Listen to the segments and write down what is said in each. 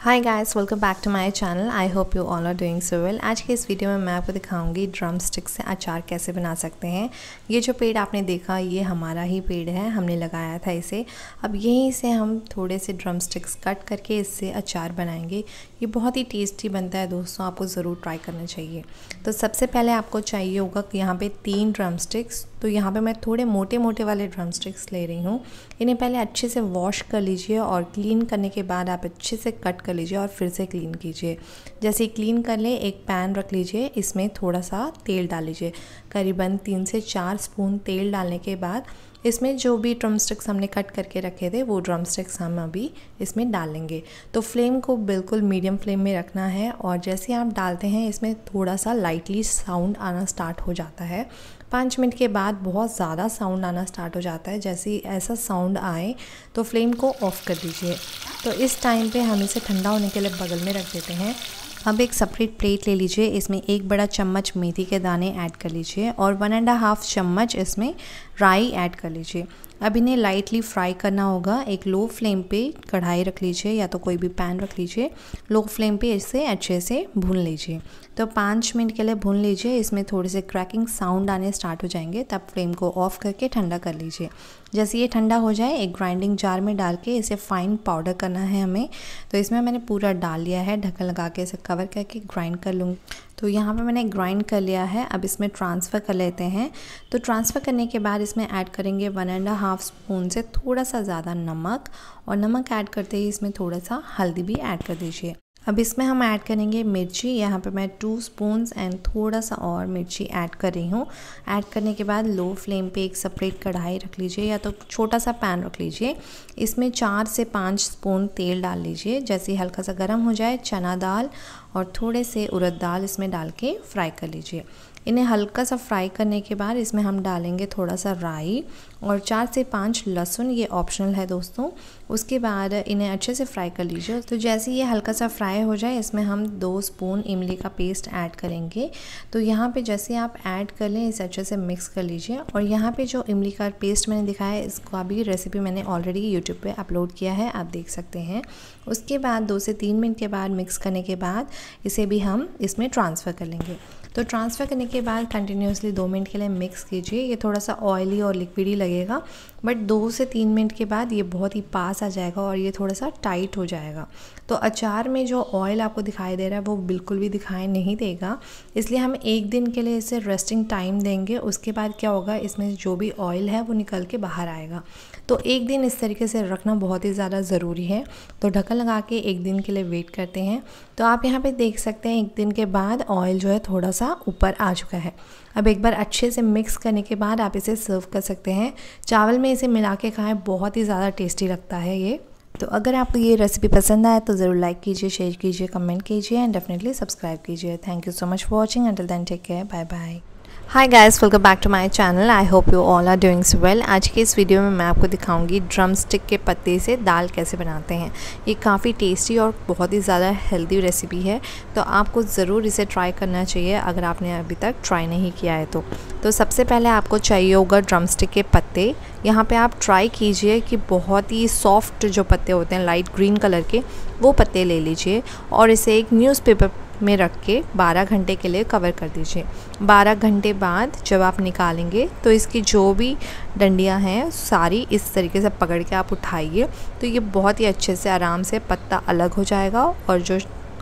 Hi guys welcome back to my channel I hope you all are doing so well आज के इस video में मैं आपको दिखाऊँगी ड्रम स्टिक से अचार कैसे बना सकते हैं। ये जो पेड़ आपने देखा, ये हमारा ही पेड़ है, हमने लगाया था इसे। अब यहीं से हम थोड़े से ड्रम स्टिक्स कट करके इससे अचार बनाएँगे। ये बहुत ही टेस्टी बनता है दोस्तों, आपको ज़रूर ट्राई करना चाहिए। तो सबसे पहले आपको चाहिए होगा कि यहाँ पर तीन ड्रम स्टिक्स तो यहाँ पे मैं थोड़े मोटे मोटे वाले ड्रम स्टिक्स ले रही हूँ। इन्हें पहले अच्छे से वॉश कर लीजिए और क्लीन करने के बाद आप अच्छे से कट कर लीजिए और फिर से क्लीन कीजिए। जैसे क्लीन कर लें, एक पैन रख लीजिए, इसमें थोड़ा सा तेल डाल लीजिए। करीबन तीन से चार स्पून तेल डालने के बाद इसमें जो भी ड्रम स्टिक्स हमने कट करके रखे थे, वो ड्रम स्टिक्स हम अभी इसमें डालेंगे। तो फ्लेम को बिल्कुल मीडियम फ्लेम में रखना है और जैसे आप डालते हैं, इसमें थोड़ा सा लाइटली साउंड आना स्टार्ट हो जाता है। पाँच मिनट के बाद बहुत ज़्यादा साउंड आना स्टार्ट हो जाता है। जैसे ऐसा साउंड आए तो फ्लेम को ऑफ़ कर दीजिए। तो इस टाइम पे हम इसे ठंडा होने के लिए बगल में रख देते हैं। अब एक सेपरेट प्लेट ले लीजिए। इसमें एक बड़ा चम्मच मेथी के दाने ऐड कर लीजिए और वन एंड हाफ़ चम्मच इसमें राई ऐड कर लीजिए। अब इन्हें लाइटली फ्राई करना होगा। एक लो फ्लेम पे कढ़ाई रख लीजिए या तो कोई भी पैन रख लीजिए। लो फ्लेम पे इसे अच्छे से भून लीजिए। तो पाँच मिनट के लिए भून लीजिए। इसमें थोड़े से क्रैकिंग साउंड आने स्टार्ट हो जाएँगे। तब फ्लेम को ऑफ़ करके ठंडा कर लीजिए। जैसे ये ठंडा हो जाए, एक ग्राइंडिंग जार में डाल के इसे फाइन पाउडर करना है हमें। तो इसमें मैंने पूरा डाल लिया है। ढक्कन लगा के इसे कवर करके ग्राइंड कर लूँगी तो यहाँ पे मैंने ग्राइंड कर लिया है, अब इसमें ट्रांसफ़र कर लेते हैं। तो ट्रांसफ़र करने के बाद इसमें ऐड करेंगे वन एंड हाफ़ स्पून से थोड़ा सा ज़्यादा नमक और नमक ऐड करते ही इसमें थोड़ा सा हल्दी भी ऐड कर दीजिए। अब इसमें हम ऐड करेंगे मिर्ची। यहाँ पे मैं टू स्पून्स एंड थोड़ा सा और मिर्ची ऐड कर रही हूँ। ऐड करने के बाद लो फ्लेम पे एक सेपरेट कढ़ाई रख लीजिए या तो छोटा सा पैन रख लीजिए। इसमें चार से पाँच स्पून तेल डाल लीजिए। जैसे हल्का सा गर्म हो जाए, चना दाल और थोड़े से उड़द दाल इसमें डाल के फ्राई कर लीजिए। इन्हें हल्का सा फ्राई करने के बाद इसमें हम डालेंगे थोड़ा सा राई और चार से पाँच लहसुन, ये ऑप्शनल है दोस्तों। उसके बाद इन्हें अच्छे से फ्राई कर लीजिए। तो जैसे ये हल्का सा फ्राई हो जाए, इसमें हम दो स्पून इमली का पेस्ट ऐड करेंगे। तो यहाँ पे जैसे आप ऐड कर लें, इसे अच्छे से मिक्स कर लीजिए। और यहाँ पे जो इमली का पेस्ट मैंने दिखाया है, इसका भी रेसिपी मैंने ऑलरेडी यूट्यूब पर अपलोड किया है, आप देख सकते हैं। उसके बाद दो से तीन मिनट के बाद मिक्स करने के बाद इसे भी हम इसमें ट्रांसफ़र कर लेंगे। तो ट्रांसफ़र करने के बाद कंटिन्यूसली दो मिनट के लिए मिक्स कीजिए। ये थोड़ा सा ऑयली और लिक्विडी लगेगा। बट दो से तीन मिनट के बाद ये बहुत ही पास आ जाएगा और ये थोड़ा सा टाइट हो जाएगा। तो अचार में जो ऑयल आपको दिखाई दे रहा है, वो बिल्कुल भी दिखाई नहीं देगा। इसलिए हम एक दिन के लिए इसे रेस्टिंग टाइम देंगे। उसके बाद क्या होगा? इसमें जो भी ऑयल है, वो निकल के बाहर आएगा। तो एक दिन इस तरीके से रखना बहुत ही ज़्यादा ज़रूरी है। तो ढक्कन लगा के एक दिन के लिए वेट करते हैं। तो आप यहाँ पे देख सकते हैं, एक दिन के बाद ऑयल जो है थोड़ा सा ऊपर आ चुका है। अब एक बार अच्छे से मिक्स करने के बाद आप इसे सर्व कर सकते हैं। चावल में इसे मिला के खाएँ, बहुत ही ज़्यादा टेस्टी लगता है ये। तो अगर आपको ये रेसिपी पसंद आए तो ज़रूर लाइक कीजिए शेयर कीजिए कमेंट कीजिए एंड डेफिनेटली सब्सक्राइब कीजिए। Thank you so much for watching until then take care bye bye hi guys welcome back to my channel I hope you all are doings well आज के इस video में मैं आपको दिखाऊँगी drum stick के पत्ते से दाल कैसे बनाते हैं। ये काफ़ी टेस्टी और बहुत ही ज़्यादा हेल्दी रेसिपी है। तो आपको ज़रूर इसे ट्राई करना चाहिए अगर आपने अभी तक ट्राई नहीं किया है तो। तो सबसे पहले आपको चाहिए होगा ड्रम स्टिक के पत्ते। यहाँ पे आप ट्राई कीजिए कि बहुत ही सॉफ्ट जो पत्ते होते हैं लाइट ग्रीन कलर के, वो पत्ते ले लीजिए और इसे एक न्यूज़पेपर में रख के 12 घंटे के लिए कवर कर दीजिए। 12 घंटे बाद जब आप निकालेंगे तो इसकी जो भी डंडियाँ हैं, सारी इस तरीके से पकड़ के आप उठाइए तो ये बहुत ही अच्छे से आराम से पत्ता अलग हो जाएगा और जो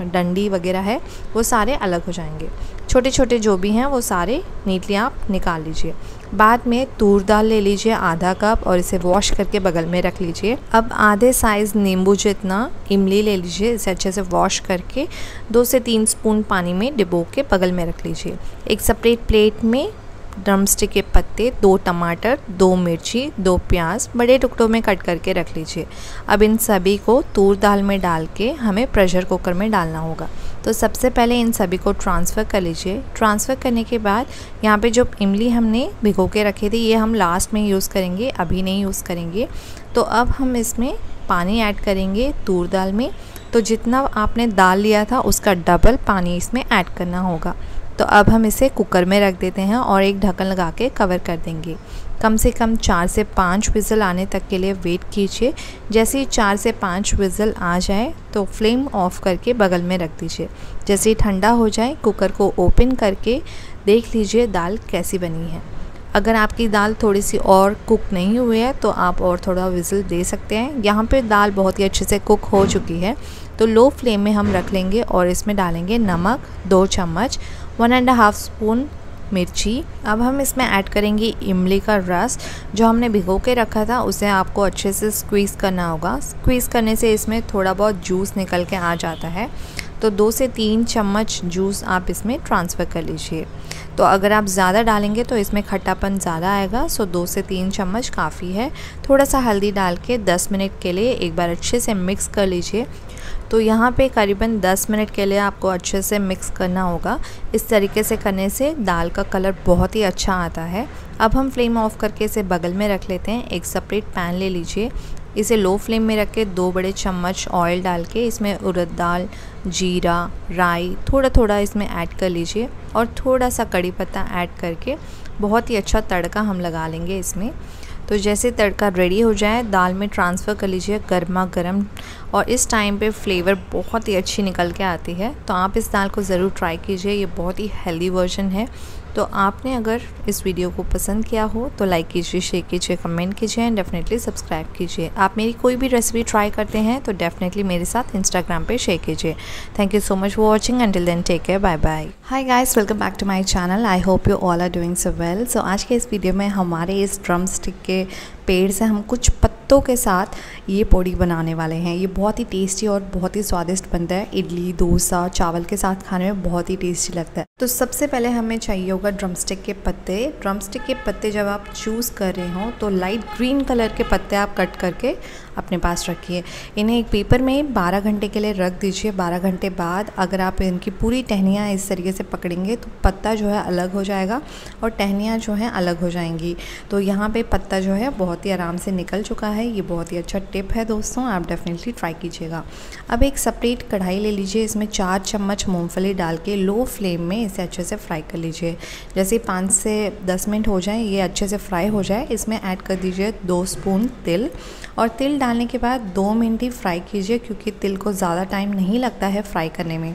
डंडी वगैरह है, वो सारे अलग हो जाएँगे। छोटे छोटे जो भी हैं, वो सारे नीटली आप निकाल लीजिए। बाद में तूर दाल ले लीजिए, आधा कप और इसे वॉश करके बगल में रख लीजिए। अब आधे साइज़ नींबू जितना इमली ले लीजिए, इसे अच्छे से वॉश करके दो से तीन स्पून पानी में डिबो के बगल में रख लीजिए। एक सेपरेट प्लेट में ड्रम स्टिक के पत्ते, दो टमाटर, दो मिर्ची, दो प्याज, बड़े टुकड़ों में कट करके रख लीजिए। अब इन सभी को तूर दाल में डाल के हमें प्रेशर कुकर में डालना होगा। तो सबसे पहले इन सभी को ट्रांसफ़र कर लीजिए। ट्रांसफ़र करने के बाद यहाँ पे जो इमली हमने भिगो के रखे थे, ये हम लास्ट में यूज़ करेंगे, अभी नहीं यूज़ करेंगे। तो अब हम इसमें पानी ऐड करेंगे तूर दाल में। तो जितना आपने दाल लिया था, उसका डबल पानी इसमें ऐड करना होगा। तो अब हम इसे कुकर में रख देते हैं और एक ढक्कन लगा के कवर कर देंगे। कम से कम चार से पाँच विज़ल आने तक के लिए वेट कीजिए। जैसे ही चार से पाँच विज़ल आ जाए तो फ्लेम ऑफ़ करके बगल में रख दीजिए। जैसे ही ठंडा हो जाए कुकर को ओपन करके देख लीजिए दाल कैसी बनी है। अगर आपकी दाल थोड़ी सी और कुक नहीं हुई है तो आप और थोड़ा विज़ल दे सकते हैं। यहाँ पे दाल बहुत ही अच्छे से कुक हो चुकी है। तो लो फ्लेम में हम रख लेंगे और इसमें डालेंगे नमक, दो चम्मच वन एंड हाफ़ स्पून मिर्ची। अब हम इसमें ऐड करेंगे इमली का रस, जो हमने भिगो के रखा था, उसे आपको अच्छे से स्क्वीज़ करना होगा। स्क्वीज़ करने से इसमें थोड़ा बहुत जूस निकल के आ जाता है। तो दो से तीन चम्मच जूस आप इसमें ट्रांसफ़र कर लीजिए। तो अगर आप ज़्यादा डालेंगे तो इसमें खट्टापन ज़्यादा आएगा, सो दो से तीन चम्मच काफ़ी है। थोड़ा सा हल्दी डाल के 10 मिनट के लिए एक बार अच्छे से मिक्स कर लीजिए। तो यहाँ पे करीबन 10 मिनट के लिए आपको अच्छे से मिक्स करना होगा। इस तरीके से करने से दाल का कलर बहुत ही अच्छा आता है। अब हम फ्लेम ऑफ़ करके इसे बगल में रख लेते हैं। एक सेपरेट पैन ले लीजिए। इसे लो फ्लेम में रख के दो बड़े चम्मच ऑयल डाल के इसमें उड़द दाल, जीरा, राई थोड़ा थोड़ा इसमें ऐड कर लीजिए और थोड़ा सा कड़ी पत्ता ऐड करके बहुत ही अच्छा तड़का हम लगा लेंगे इसमें। तो जैसे तड़का रेडी हो जाए, दाल में ट्रांसफ़र कर लीजिए गर्मा गर्म और इस टाइम पे फ्लेवर बहुत ही अच्छी निकल के आती है। तो आप इस दाल को ज़रूर ट्राई कीजिए, ये बहुत ही हेल्दी वर्जन है। तो आपने अगर इस वीडियो को पसंद किया हो तो लाइक कीजिए शेयर कीजिए कमेंट कीजिए एंड डेफिनेटली सब्सक्राइब कीजिए। आप मेरी कोई भी रेसिपी ट्राई करते हैं तो डेफिनेटली मेरे साथ इंस्टाग्राम पे शेयर कीजिए। Thank you so much for watching until then take care bye bye hi guys welcome back to my channel I hope you all are doing so well so आज के इस video में हमारे इस drum stick के पेड़ से हम कुछ पत्तों के साथ ये पौड़ी बनाने वाले हैं। ये बहुत ही टेस्टी और बहुत ही स्वादिष्ट बनता है। इडली, डोसा, चावल के साथ खाने में बहुत ही टेस्टी लगता है। तो सबसे पहले हमें चाहिए होगा ड्रमस्टिक के पत्ते। ड्रमस्टिक के पत्ते जब आप चूज़ कर रहे हो तो लाइट ग्रीन कलर के पत्ते आप कट करके अपने पास रखिए। इन्हें एक पेपर में 12 घंटे के लिए रख दीजिए। 12 घंटे बाद अगर आप इनकी पूरी टहनियाँ इस तरीके से पकड़ेंगे तो पत्ता जो है अलग हो जाएगा और टहनियाँ जो हैं अलग हो जाएँगी। तो यहाँ पे पत्ता जो है बहुत ही आराम से निकल चुका है। ये बहुत ही अच्छा टिप है दोस्तों, आप डेफिनेटली ट्राई कीजिएगा। अब एक सेपरेट कढ़ाई ले लीजिए, इसमें चार चम्मच मूँगफली डाल के लो फ्लेम में इसे अच्छे से फ्राई कर लीजिए। जैसे पाँच से दस मिनट हो जाए, ये अच्छे से फ्राई हो जाए, इसमें ऐड कर दीजिए दो स्पून तिल। और तिल डालने के बाद दो मिनट ही फ्राई कीजिए, क्योंकि तिल को ज़्यादा टाइम नहीं लगता है फ्राई करने में।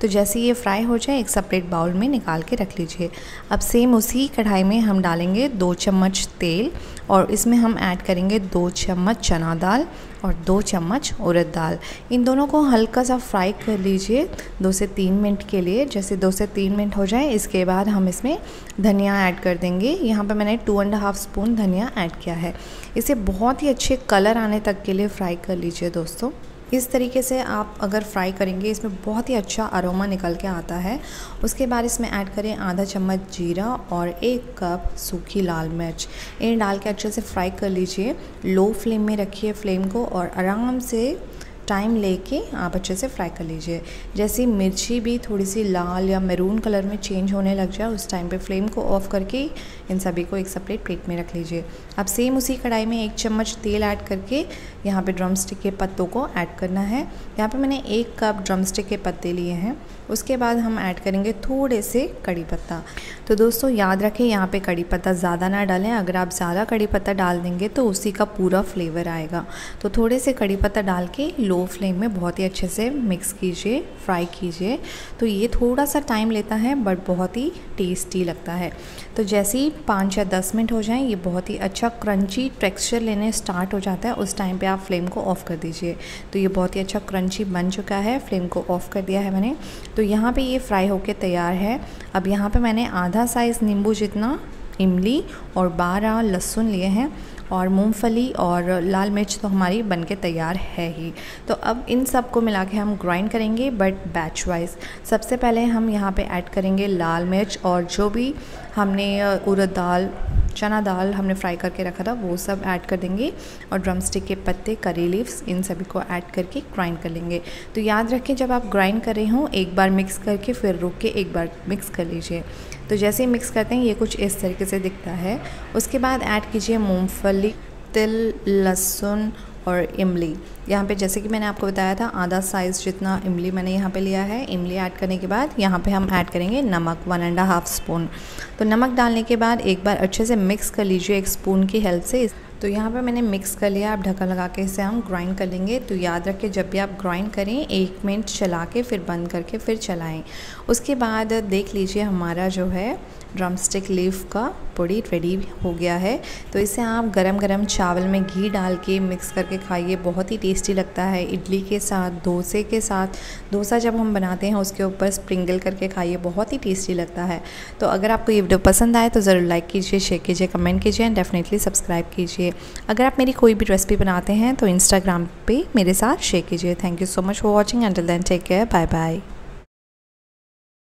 तो जैसे ये फ्राई हो जाए, एक सेपरेट बाउल में निकाल के रख लीजिए। अब सेम उसी कढ़ाई में हम डालेंगे दो चम्मच तेल और इसमें हम ऐड करेंगे दो चम्मच चना दाल और दो चम्मच उड़द दाल। इन दोनों को हल्का सा फ्राई कर लीजिए दो से तीन मिनट के लिए। जैसे दो से तीन मिनट हो जाए, इसके बाद हम इसमें धनिया ऐड कर देंगे। यहाँ पर मैंने टू एंड हाफ़ स्पून धनिया ऐड किया है। इसे बहुत ही अच्छे कलर आने तक के लिए फ्राई कर लीजिए दोस्तों। इस तरीके से आप अगर फ्राई करेंगे, इसमें बहुत ही अच्छा अरोमा निकल के आता है। उसके बाद इसमें ऐड करें आधा चम्मच जीरा और एक कप सूखी लाल मिर्च। इन्हें डाल के अच्छे से फ्राई कर लीजिए। लो फ्लेम में रखिए फ्लेम को और आराम से टाइम लेके आप अच्छे से फ्राई कर लीजिए। जैसे मिर्ची भी थोड़ी सी लाल या मैरून कलर में चेंज होने लग जाए, उस टाइम पे फ्लेम को ऑफ़ करके इन सभी को एक सेपरेट प्लेट में रख लीजिए। अब सेम उसी कढ़ाई में एक चम्मच तेल ऐड करके यहाँ पे ड्रम स्टिक के पत्तों को ऐड करना है। यहाँ पे मैंने एक कप ड्रम स्टिक के पत्ते लिए हैं। उसके बाद हम ऐड करेंगे थोड़े से कड़ी पत्ता। तो दोस्तों, याद रखें, यहाँ पे कड़ी पत्ता ज़्यादा ना डालें। अगर आप ज़्यादा कड़ी पत्ता डाल देंगे तो उसी का पूरा फ्लेवर आएगा। तो थोड़े से कड़ी पत्ता डाल के लो फ्लेम में बहुत ही अच्छे से मिक्स कीजिए, फ्राई कीजिए। तो ये थोड़ा सा टाइम लेता है, बट बहुत ही टेस्टी लगता है। तो जैसे ही पाँच या दस मिनट हो जाएँ, ये बहुत ही अच्छा क्रंची टेक्स्चर लेने स्टार्ट हो जाता है। उस टाइम पर आप फ्लेम को ऑफ़ कर दीजिए। तो ये बहुत ही अच्छा क्रंची बन चुका है। फ्लेम को ऑफ़ कर दिया है मैंने। तो यहाँ पे ये फ्राई होके तैयार है। अब यहाँ पे मैंने आधा साइज़ नींबू जितना, इमली और बारह लहसुन लिए हैं और मूंगफली और लाल मिर्च तो हमारी बन के तैयार है ही। तो अब इन सबको मिला के हम ग्राइंड करेंगे बट बैच वाइज सबसे पहले हम यहाँ पे ऐड करेंगे लाल मिर्च और जो भी हमने उड़द दाल चना दाल हमने फ्राई करके रखा था, वो सब ऐड कर देंगे और ड्रम स्टिक के पत्ते करी लीव्स इन सभी को ऐड करके ग्राइंड कर लेंगे। तो याद रखें, जब आप ग्राइंड कर रहे हों, एक बार मिक्स करके फिर रुक के एक बार मिक्स कर लीजिए। तो जैसे ही मिक्स करते हैं, ये कुछ इस तरीके से दिखता है। उसके बाद ऐड कीजिए मूँगफली, तिल, लहसुन और इमली। यहाँ पे जैसे कि मैंने आपको बताया था, आधा साइज़ जितना इमली मैंने यहाँ पे लिया है, इमली ऐड करने के बाद यहाँ पे हम ऐड करेंगे नमक वन एंड हाफ़ स्पून तो नमक डालने के बाद एक बार अच्छे से मिक्स कर लीजिए एक स्पून की हेल्प से. तो यहाँ पर मैंने मिक्स कर लिया आप ढक्कन लगा के इसे हम ग्राइंड कर लेंगे. तो याद रखें जब भी आप ग्राइंड करें, एक मिनट चला के फिर बंद करके फिर चलाएँ. उसके बाद देख लीजिए हमारा जो है ड्रम स्टिक लीफ का पूड़ी रेडी हो गया है. तो इसे आप गरम गरम चावल में घी डाल के मिक्स करके खाइए, बहुत ही टेस्टी लगता है। इडली के साथ, डोसे के साथ। डोसा जब हम बनाते हैं, उसके ऊपर स्प्रिंगल करके खाइए, बहुत ही टेस्टी लगता है। तो अगर आपको ये वीडियो पसंद आए तो ज़रूर लाइक कीजिए शेयर कीजिए कमेंट कीजिए एंड डेफिनेटली सब्सक्राइब कीजिए। अगर आप मेरी कोई भी रेसिपी बनाते हैं तो इंस्टाग्राम पर मेरे साथ शेयर कीजिए। Thank you so much for watching until then take care bye bye